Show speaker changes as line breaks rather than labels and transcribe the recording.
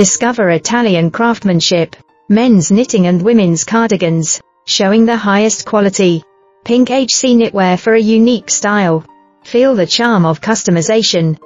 Discover Italian craftsmanship, men's knitting and women's cardigans, showing the highest quality. Pink HC knitwear for a unique style. Feel the charm of customization,